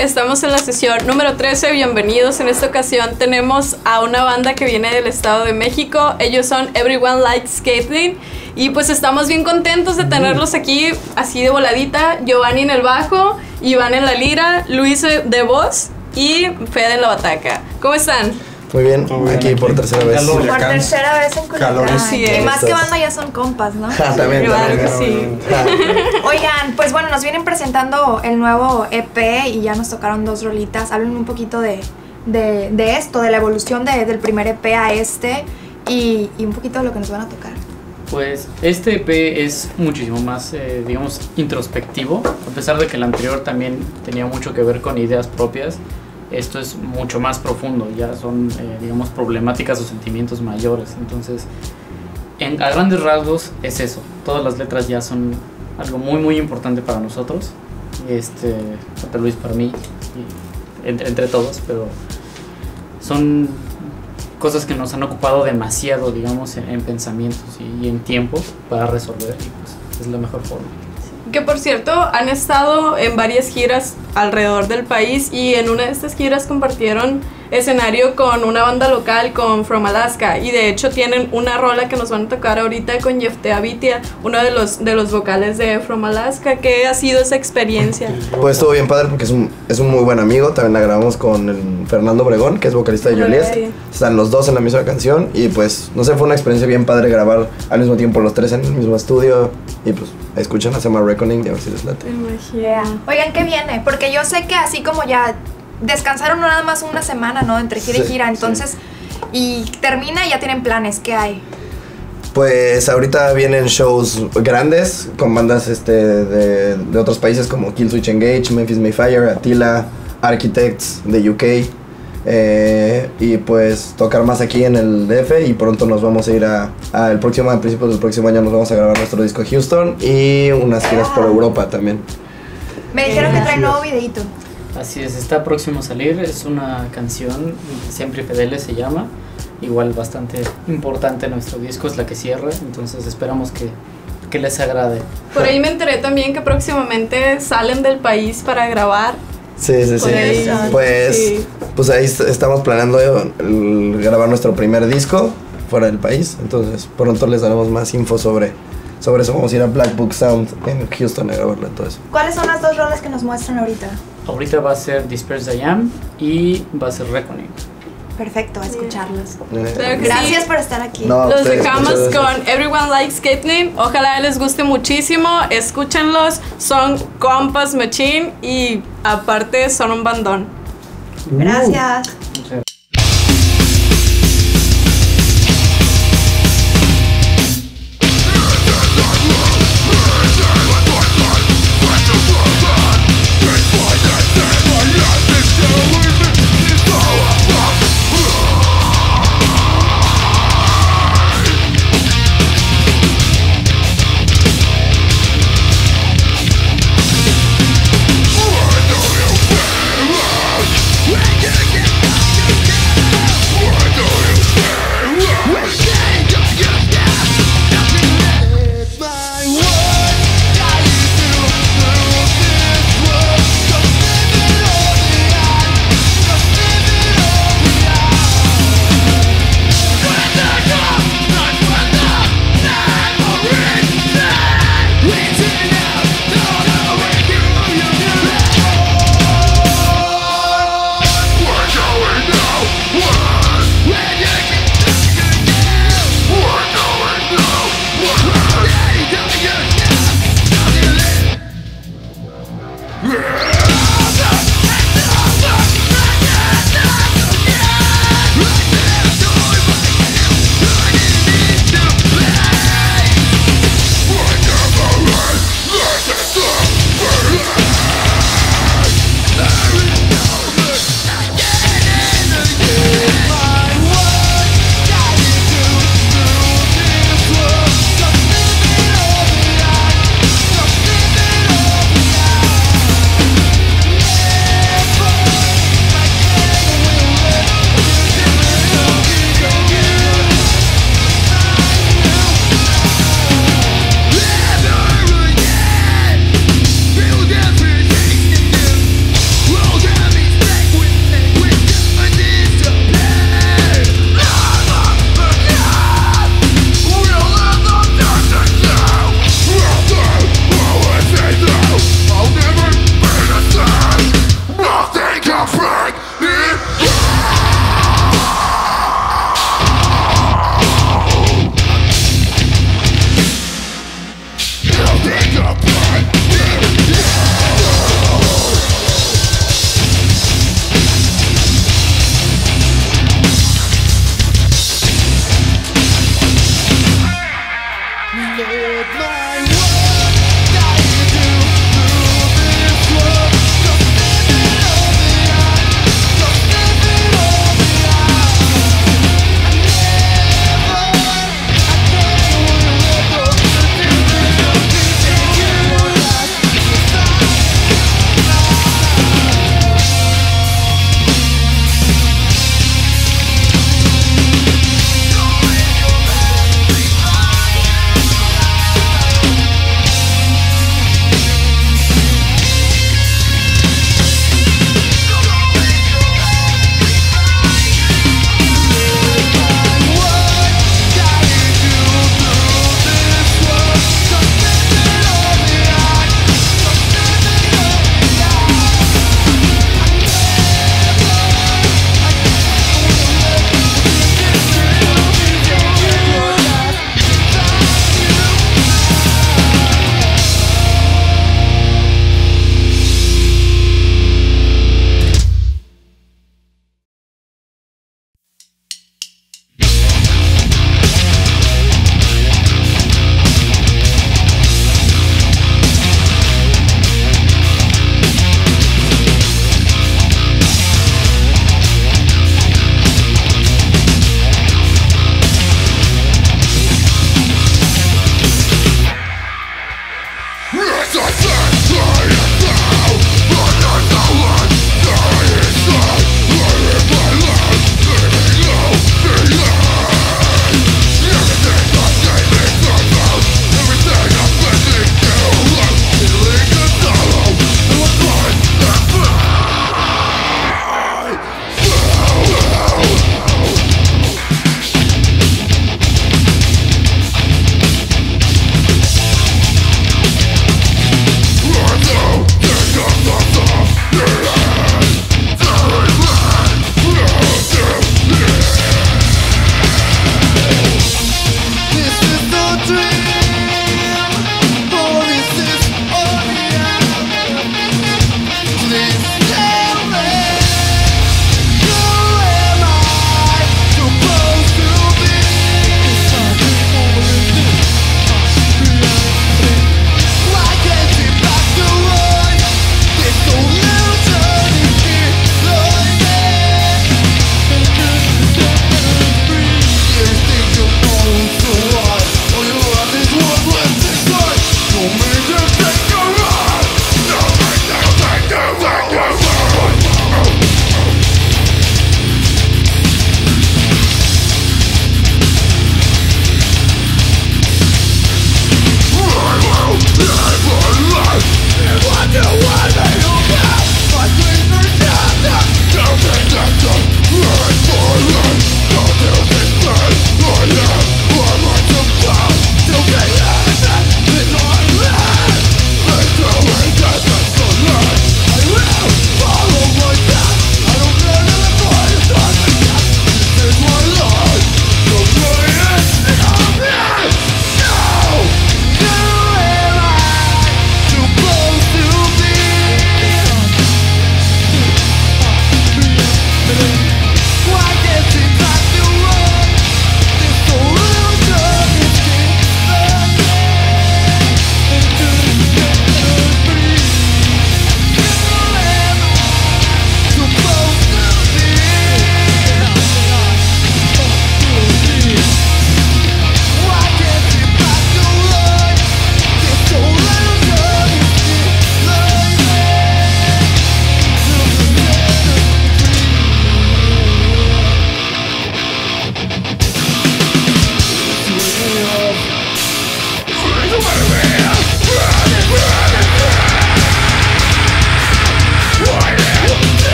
Estamos en la sesión número 13. Bienvenidos. En esta ocasión tenemos a una banda que viene del Estado de México. Ellos son Everyone Likes Skating. Y pues estamos bien contentos de tenerlos aquí así de voladita. Giovanni en el bajo, Iván en la lira, Luis de voz y Fede en la bataca. ¿Cómo están? Muy bien, Muy bien, aquí, aquí. por tercera vez. Calor. Por tercera vez en Culiacán. Así Y más que banda ya son compas, ¿no? Ah, también, Claro también. que sí. Oigan, pues bueno, nos vienen presentando el nuevo EP y ya nos tocaron dos rolitas. Hablen un poquito de, de, de esto, de la evolución de- del primer EP a este y, y un poquito de lo que nos van a tocar. Pues este EP es muchísimo más, eh, digamos, introspectivo, a pesar de que el anterior también tenía mucho que ver con ideas propias. Esto es mucho más profundo, ya son, eh, digamos, problemáticas o sentimientos mayores. Entonces, en, a grandes rasgos es eso. Todas las letras ya son algo muy, muy importante para nosotros. Este, tanto Luis para mí, entre, todos, pero son cosas que nos han ocupado demasiado, digamos, en, en pensamientos y, y en tiempo para resolver y pues es la mejor forma. Que por cierto, han estado en varias giras alrededor del país y en una de estas giras compartieron escenario con una banda local, con From Alaska. Y de hecho tienen una rola que nos van a tocar ahorita con Jefte Abitia, uno de los, de los vocales de From Alaska. ¿Qué ha sido esa experiencia? Pues estuvo bien padre porque es un, es un muy buen amigo. También la grabamos con el Fernando Obregón, que es vocalista de Juliet. Están los dos en la misma canción y pues, no sé, fue una experiencia bien padre grabar al mismo tiempo los tres en el mismo estudio. Y pues, escuchan, se llama Reckoning y a ver si les late. Oigan, ¿qué viene? Porque yo sé que así como ya descansaron nada más una semana, ¿no? Entre gira y gira, entonces... Y termina y ya tienen planes, ¿qué hay? Pues ahorita vienen shows grandes con bandas este, de, de otros países como Killswitch Engage, Memphis Mayfire, Attila, Architects de UK. eh, y pues tocar más aquí en el DF y pronto nos vamos a ir a, a el próximo, a principios del próximo año nos vamos a grabar nuestro disco Houston y unas giras por Europa también. Me dijeron que trae Así nuevo videito. Así es, está próximo a salir, es una canción, Siempre Fideles se llama, igual bastante importante en nuestro disco, es la que cierra, entonces esperamos que, que les agrade. Por ahí me enteré también que próximamente salen del país para grabar. Sí, sí, sí. Ahí, Pues, sí. pues ahí est- estamos planeando el- grabar nuestro primer disco fuera del país. Entonces pronto les daremos más info sobre, sobre eso. Vamos a ir a Black Book Sound en Houston a grabarlo todo eso. ¿Cuáles son las dos rolas que nos muestran ahorita? Ahorita va a ser Disperse I Am y va a ser Reckoning. Perfecto, a escucharlos. Claro que Gracias sí. por estar aquí. No, Los ustedes, dejamos con Everyone Likes Caitlyn. Ojalá les guste muchísimo. Escúchenlos. Son compas machine y aparte son un bandón. Gracias. Muchas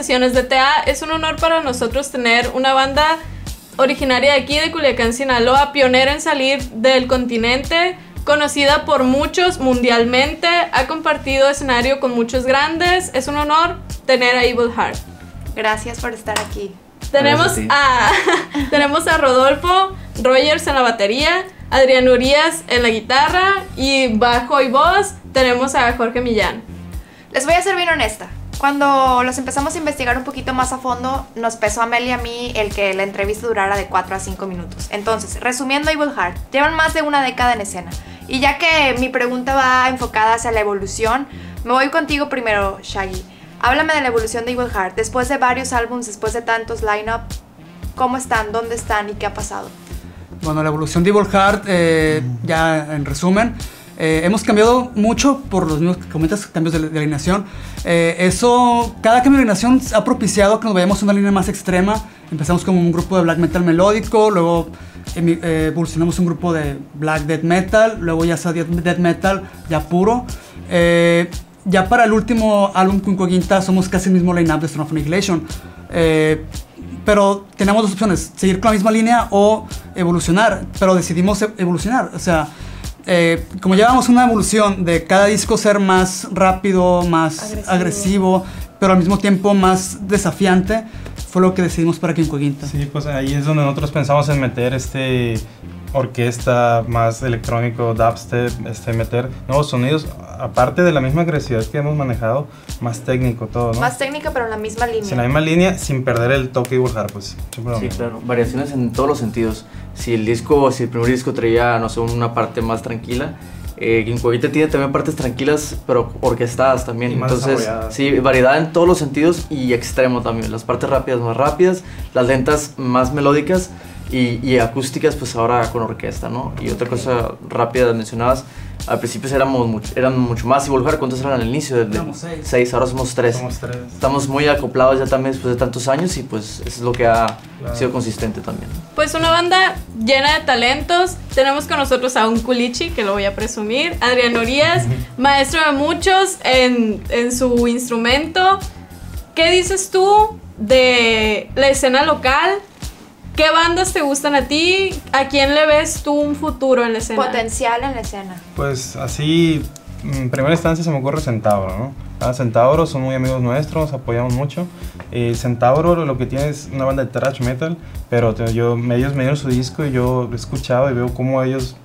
sesiones de TA. Es un honor para nosotros tener una banda originaria de aquí, de Culiacán, Sinaloa, pionera en salir del continente, conocida por muchos mundialmente, ha compartido escenario con muchos grandes. Es un honor tener a Evil Heart. Gracias por estar aquí. Tenemos a, tenemos a Rodolfo Rogers en la batería, Adrián Urias en la guitarra y bajo y voz tenemos a Jorge Millán. Les voy a ser bien honesta. Cuando los empezamos a investigar un poquito más a fondo, nos pesó a Mel y a mí el que la entrevista durara de 4 a 5 minutos. Entonces, resumiendo Evil Heart, llevan más de una década en escena. Y ya que mi pregunta va enfocada hacia la evolución, me voy contigo primero, Shaggy. Háblame de la evolución de Evil Heart. Después de varios álbumes, después de tantos line-up, ¿cómo están? ¿Dónde están? ¿Y qué ha pasado? Bueno, la evolución de Evil Heart, eh, ya en resumen, eh, hemos cambiado mucho por los mismos comentas, cambios de, alineación. Eh, eso, cada cambio de alineación ha propiciado que nos vayamos a una línea más extrema. Empezamos como un grupo de black metal melódico, luego eh, evolucionamos un grupo de black death metal, luego ya sea death metal ya puro. Ya para el último álbum Quinco Quinta somos casi el mismo line-up de Stone of Annihilation. Pero tenemos dos opciones, seguir con la misma línea o evolucionar, pero decidimos e- evolucionar. O sea, eh, como llevamos una evolución de cada disco ser más rápido, más Agresivo. agresivo, pero al mismo tiempo más desafiante, fue lo que decidimos para Quinco Quinta. Sí, pues ahí es donde nosotros pensamos en meter este orquesta más electrónico, dubstep, este, meter nuevos sonidos, aparte de la misma agresividad que hemos manejado, más técnico todo, ¿no? Más técnica, pero en la misma línea. Sí, en la misma línea, sin perder el toque y burjar, pues. Sí, claro. Variaciones en todos los sentidos. Si el disco, si el primer disco traía, no sé, una parte más tranquila, eh, tiene también partes tranquilas, pero orquestadas también. Y más Entonces, sí, variedad en todos los sentidos y extremo también. Las partes rápidas más rápidas, las lentas más melódicas y, y acústicas, pues ahora con orquesta, ¿no? Y otra cosa rápida mencionabas, al principio éramos mucho, eran mucho más y volver, ¿cuántos eran al inicio? Del, Éramos seis. seis, ahora somos tres. Somos tres. Estamos muy acoplados ya también después de tantos años y pues eso es lo que ha Claro. sido consistente también. Pues una banda llena de talentos. Tenemos con nosotros a un culichi, que lo voy a presumir, Adrián Urias, maestro de muchos en, en su instrumento. ¿Qué dices tú de la escena local? ¿Qué bandas te gustan a ti? ¿A quién le ves tú un futuro en la escena? Potencial en la escena. Pues así, en primera instancia se me ocurre Centauro, ¿no? Ah, Centauro son muy amigos nuestros, apoyamos mucho. Eh, Centauro lo que tiene es una banda de thrash metal, pero yo, ellos me dieron su disco y yo lo he escuchado y veo cómo ellos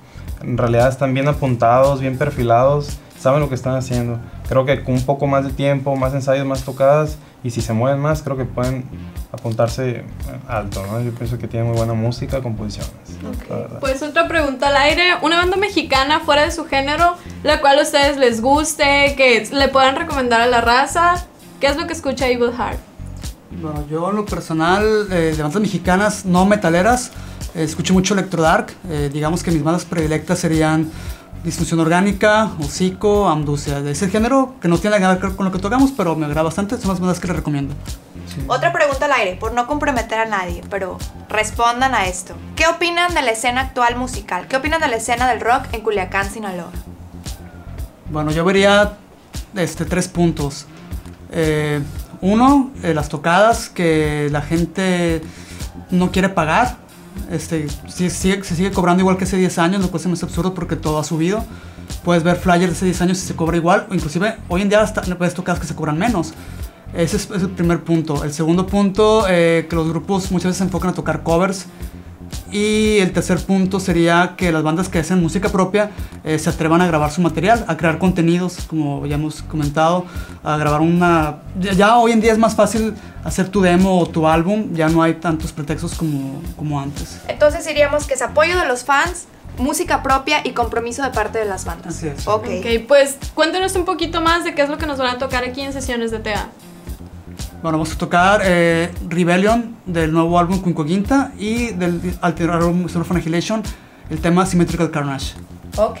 en realidad están bien apuntados, bien perfilados, saben lo que están haciendo. Creo que con un poco más de tiempo, más ensayos, más tocadas y si se mueven más, creo que pueden apuntarse alto, ¿no? Yo pienso que tienen muy buena música, composiciones. verdad. Pues otra pregunta al aire. Una banda mexicana fuera de su género, la cual a ustedes les guste, que le puedan recomendar a la raza. ¿Qué es lo que escucha Evil Heart? Bueno, yo en lo personal, eh, de bandas mexicanas no metaleras, eh, escucho mucho Electro Dark. Eh, digamos que mis bandas predilectas serían Disfunción Orgánica, Hocico, Amducia. De ese género que no tiene nada que ver con lo que tocamos, pero me agrada bastante. Son las bandas que les recomiendo. Otra pregunta al aire, por no comprometer a nadie, pero respondan a esto. ¿Qué opinan de la escena actual musical? ¿Qué opinan de la escena del rock en Culiacán, Sinaloa? Bueno, yo vería este, tres puntos. Eh, uno, eh, las tocadas que la gente no quiere pagar. Este, sí- sigue- se sigue cobrando igual que hace 10 años, lo cual se me hace absurdo porque todo ha subido. Puedes ver flyers de hace 10 años y se cobra igual, o inclusive hoy en día hasta ves tocadas que se cobran menos. Ese es, es el primer punto. El segundo punto, eh, que los grupos muchas veces se enfocan a tocar covers. Y el tercer punto sería que las bandas que hacen música propia eh, se atrevan a grabar su material, a crear contenidos, como ya hemos comentado, a grabar una... Ya, ya hoy en día es más fácil hacer tu demo o tu álbum, ya no hay tantos pretextos como, como antes. Entonces diríamos que es apoyo de los fans, música propia y compromiso de parte de las bandas. Así es. Ok. Ok, pues cuéntenos un poquito más de qué es lo que nos van a tocar aquí en sesiones de TA. Bueno, vamos a tocar eh, Rebellion del nuevo álbum Quinco Quinta y del anterior álbum of Annihilation, el tema Symmetrical Carnage. Ok.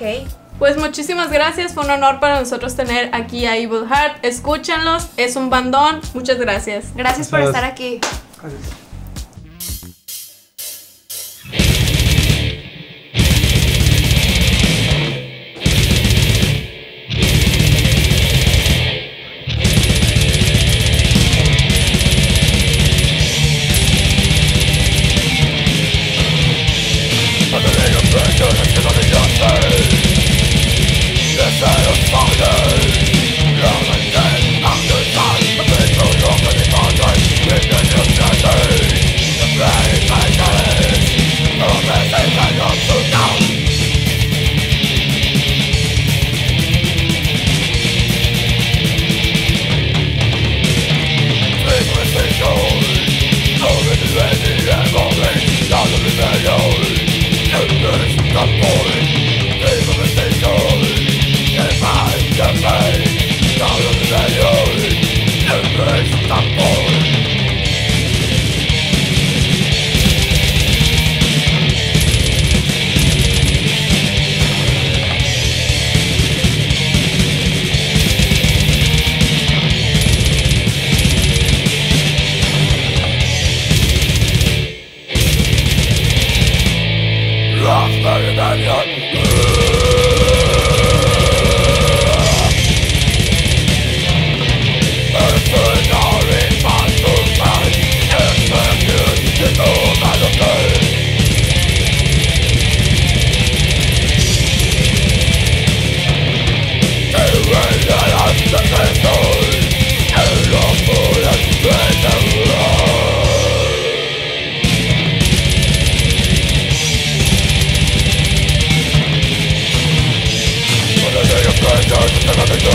Pues muchísimas gracias, fue un honor para nosotros tener aquí a Evil Heart. Escúchenlos, es un bandón. Muchas gracias. Gracias por estar aquí. Gracias.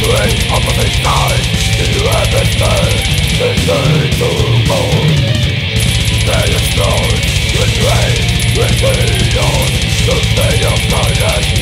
String of the fish ties Do you ever stay in the turmoil? They explode with rain, with neon The fate of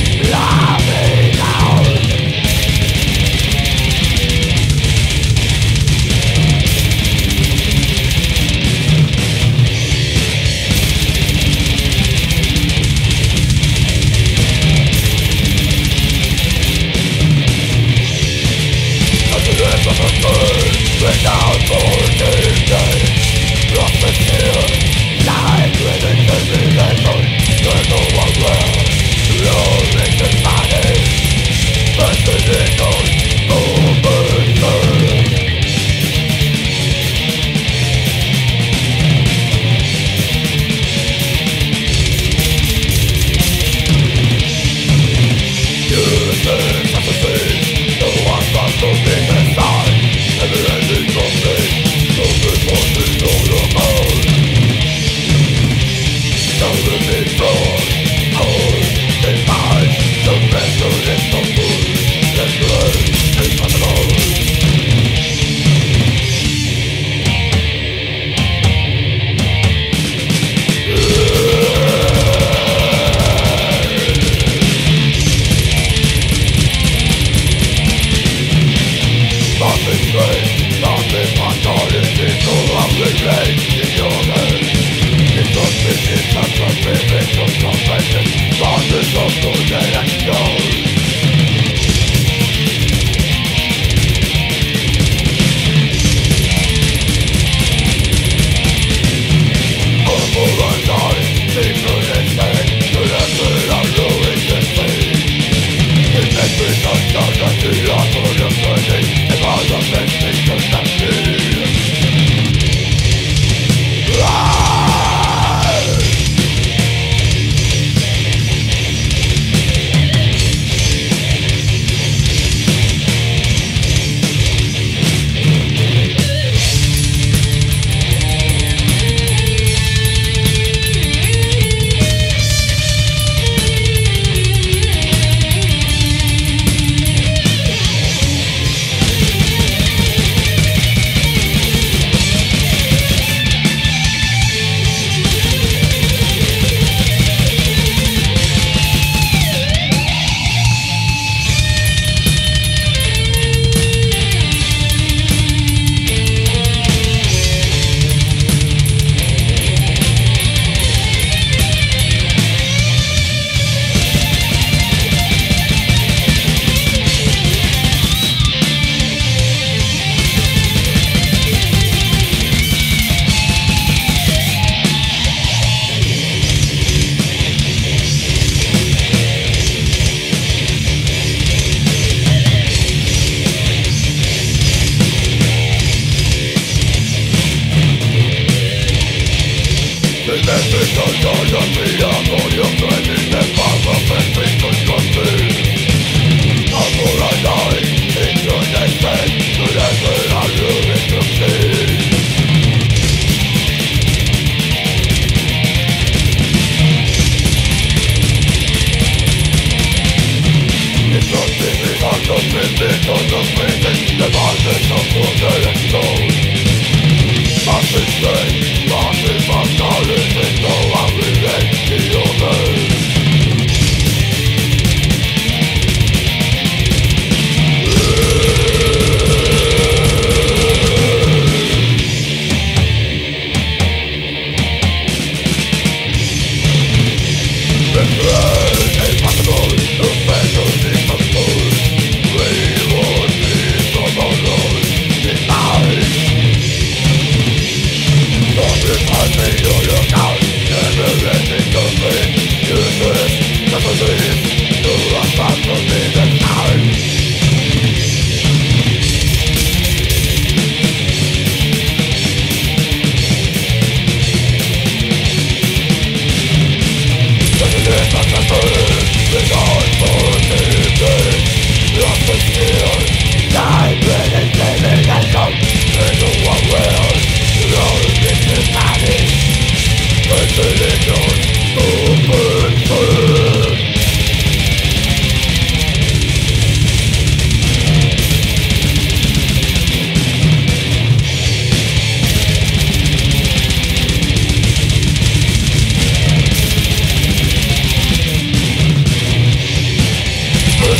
you're part of your life and you're part of your life and you're part of your life and you're part of your life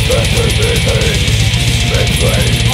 Let me be Between